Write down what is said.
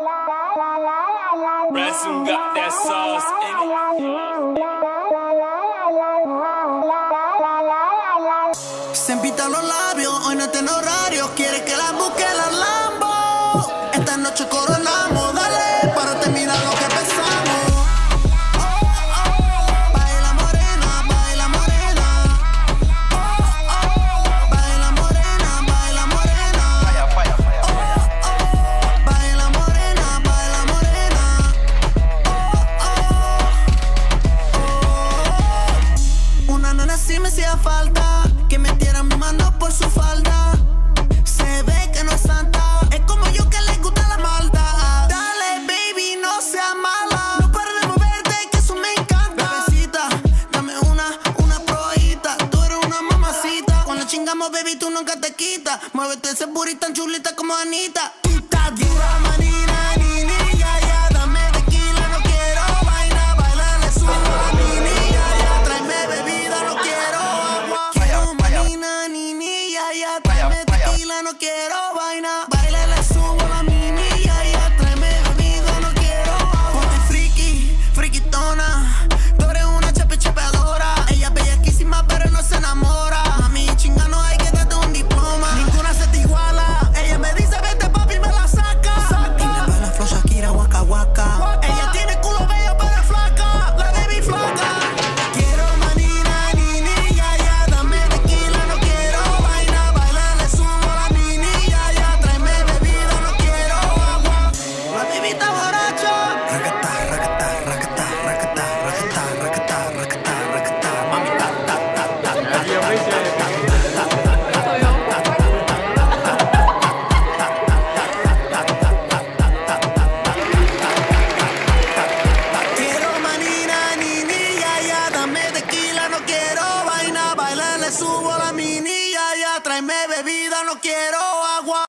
That. Se empita los labios, hoy no horario. Quiere que la busque la Lambo. Esta noche coronamos, Oh, oh, Una nena sí me hacía falta que metiera mi mano por su falda. Se ve que no es santa, es como yo que le gusta la maldad. Dale, baby, no seas mala. No pares de moverte, que eso me encanta. Bebecita, dame una, una probadita. Tú eres una mamacita. Cuando chingamos, baby, tú nunca te quitas. Muévete ese booty tan chulita como Anita. Dura, Tráeme tequila, no quiero vaina. subo a la minilla, ya tráeme bebida, no quiero agua.